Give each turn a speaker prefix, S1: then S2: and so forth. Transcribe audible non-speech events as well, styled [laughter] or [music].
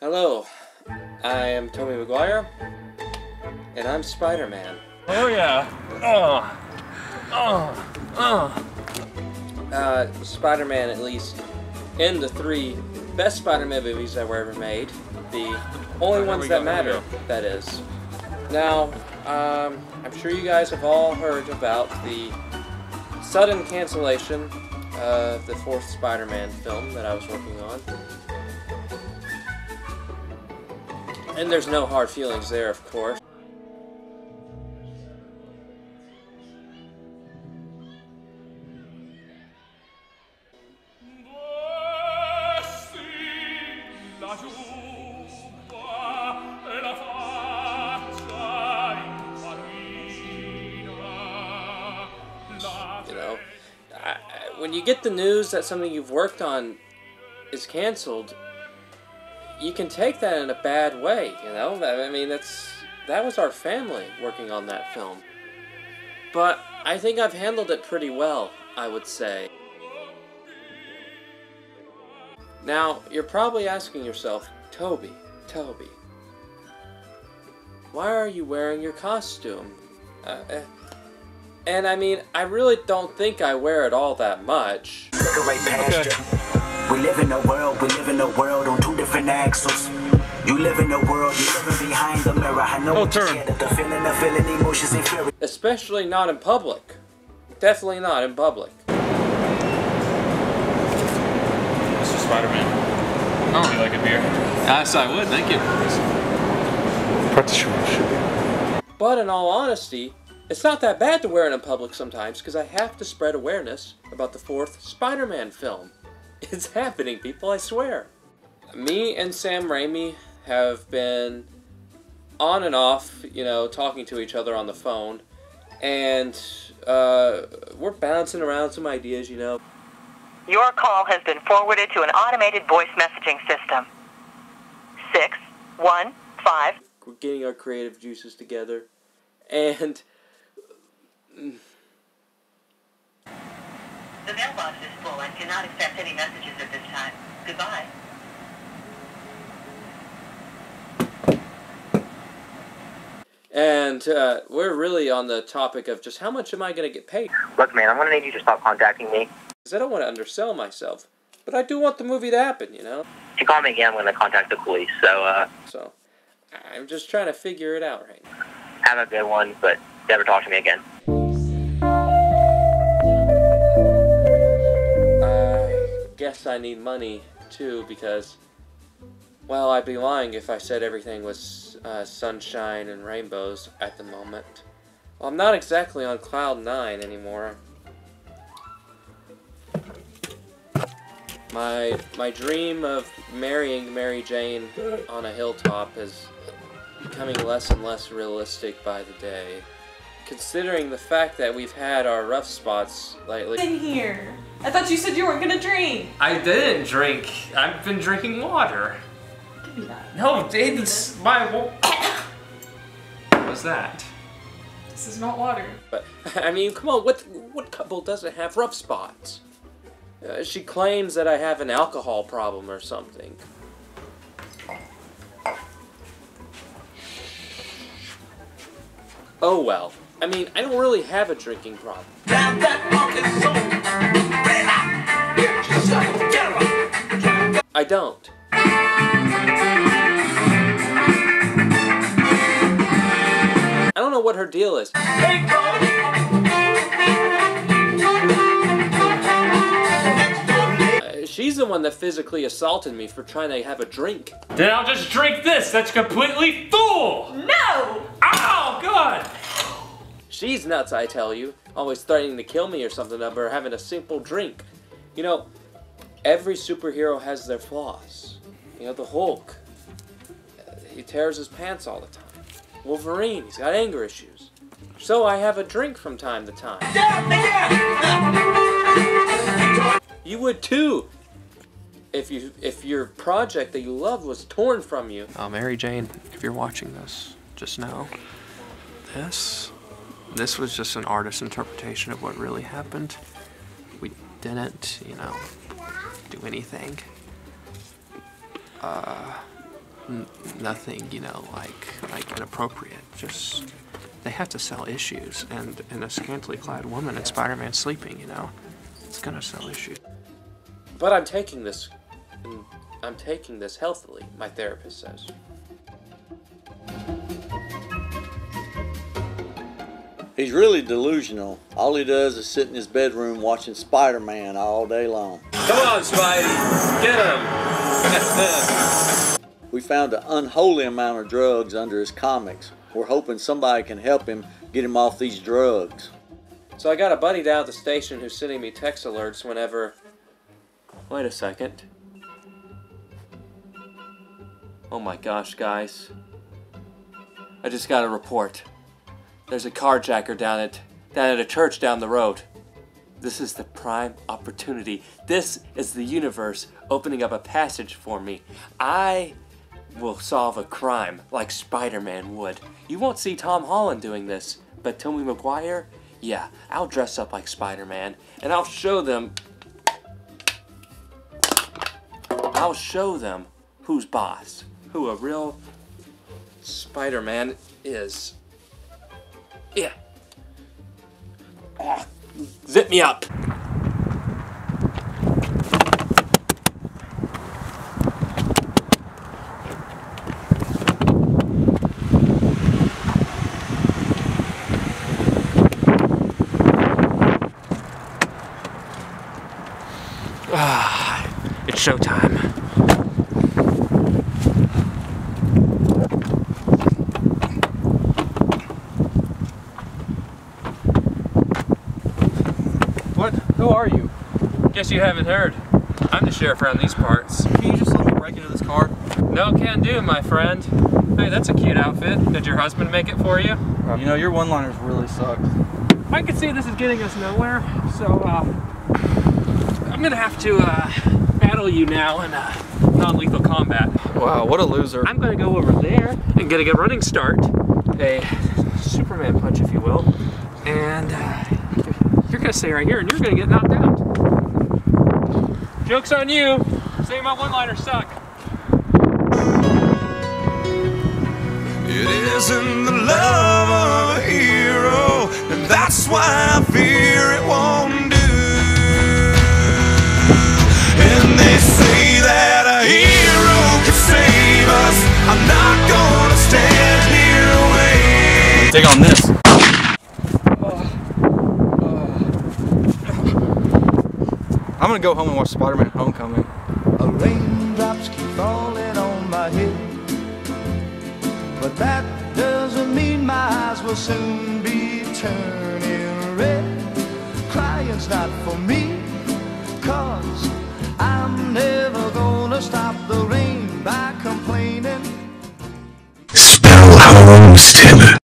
S1: Hello, I am Tobey Maguire, and I'm Spider-Man.
S2: Oh yeah. Oh. Oh. Oh.
S1: Uh, Spider-Man, at least in the three best Spider-Man movies that were ever made, the only ones that
S2: go,
S1: matter, that is. Now, um, I'm sure you guys have all heard about the sudden cancellation of the fourth Spider-Man film that I was working on. And there's no hard feelings there, of course. You know? I, when you get the news that something you've worked on is canceled you can take that in a bad way you know? I mean that's that was our family working on that film. But i think i've handled it pretty well i would say. Now you're probably asking yourself Tobey Tobey why are you wearing your costume? Uh, uh, and I mean, I really don't think I wear it all that much.
S3: Look right past you. We live in a world, we live in a world on two different axles. You live in a world, you living behind the mirror. I know
S2: Oh,
S3: what you
S2: turn.
S3: said, that the feeling of feeling emotions and.
S1: Especially not in public. Definitely not in public.
S2: Mr. Spider-Man. Oh, you like a beer?
S4: Yes, I would. Thank you.
S1: But in all honesty, it's not that bad to wear it in public sometimes because I have to spread awareness about the fourth Spider Man film. [laughs] It's happening, people, I swear. Me and Sam Raimi have been on and off, you know, talking to each other on the phone, and uh, we're bouncing around some ideas, you know.
S5: Your call has been forwarded to an automated voice messaging system. Six one five.
S1: we're getting our creative juices together and
S5: The mailbox is full and cannot accept any messages at this time. Goodbye.
S1: and uh, we're really on the topic of just how much am i going to get paid
S6: Look, man, I'm gonna need you to stop contacting me.
S1: because i don't want to undersell myself but i do want the movie to happen you know
S6: If you call me again, I'm gonna contact the police. So, uh,
S1: so i'm just trying to figure it out right now
S6: have a good one, but never talk to me again.
S1: I guess i need money too because well i'd be lying if i said everything was uh, sunshine and rainbows at the moment well i'm not exactly on cloud nine anymore My my dream of marrying Mary Jane on a hilltop is becoming less and less realistic by the day. Considering the fact that we've had our rough spots lately.
S7: in here. I thought you said you weren't gonna drink.
S2: I didn't drink. I've been drinking water.
S7: Give me that.
S2: No, it's my. wa- [coughs] What was that?
S7: This is not water.
S1: But [laughs] I mean, come on, what what couple doesn't have rough spots? Uh, she claims that I have an alcohol problem or something. Oh well. I mean, I don't really have a drinking problem. I don't. I don't know what her deal is. Uh, she's the one that physically assaulted me for trying to have a drink.
S2: Then I'll just drink this. That's completely full.
S7: No!
S2: Oh, God.
S1: She's nuts, I tell you. Always threatening to kill me or something her having a simple drink. You know, every superhero has their flaws. You know, the Hulk, uh, he tears his pants all the time. Wolverine, he's got anger issues. So I have a drink from time to time. You would too. if you if your project that you love was torn from you. Uh, Mary Jane, if you're watching this, just know this this was just an artist's interpretation of what really happened. We didn't, you know, do anything. Uh, nothing, you know, like like inappropriate. Just they have to sell issues, and and a scantily clad woman in Spider-Man sleeping, you know, it's gonna sell issues. But I'm taking this, I'm taking this healthily. My therapist says.
S4: He's really delusional. All he does is sit in his bedroom watching Spider Man all day long.
S1: Come on, Spidey, get him. [laughs]
S4: We found an unholy amount of drugs under his comics. We're hoping somebody can help him get him off these drugs.
S1: So I got a buddy down at the station who's sending me text alerts whenever. Wait a second. Oh my gosh, guys. I just got a report. There's a carjacker down at down at a church down the road. This is the prime opportunity. This is the universe opening up a passage for me. I will solve a crime like Spider-Man would. You won't see Tom Holland doing this, but Tobey Maguire, yeah, I'll dress up like Spider-Man and I'll show them I'll show them who's boss, who a real Spider-Man is. Yeah. Ah, zip me up. Ah, it's showtime.
S2: What? Who are you?
S1: Guess you haven't heard. I'm the sheriff around these parts.
S2: Can you just let me break into this car?
S1: No can do, my friend. Hey, that's a cute outfit. Did your husband make it for you?
S2: You know, your one-liners really suck.
S1: I can see this is getting us nowhere, so uh, I'm gonna have to uh, battle you now in uh, non-lethal combat.
S2: Wow, what a loser.
S1: I'm gonna go over there and get a good running start, a Superman punch, if you will, and uh, you're gonna stay right here and you're gonna get knocked out. Joke's on you. Say my one-liners suck.
S8: It isn't the love of a hero, and that's why I fear it won't do. And they say that a hero can save us. I'm not gonna stand here waiting.
S2: Take on this. Gonna go home and watch Spider-Man Homecoming.
S8: Raindrops keep falling on my head, but that doesn't mean my eyes will soon be turning red. Crying's not for me, cause I'm never gonna stop the rain by complaining.
S9: Spell Holmes Timber.